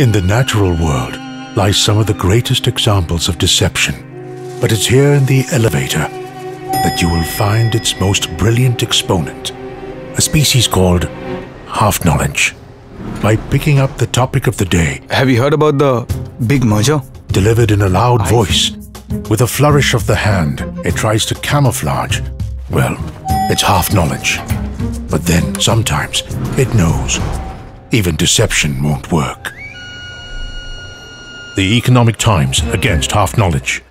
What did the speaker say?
In the natural world lies some of the greatest examples of deception. But it's here in the elevator that you will find its most brilliant exponent, a species called half knowledge. By picking up the topic of the day, Have you heard about the big merger? delivered in a loud voice, with a flourish of the hand, it tries to camouflage. Well, it's half knowledge. But then, sometimes, it knows. Even deception won't work. The Economic Times against half knowledge.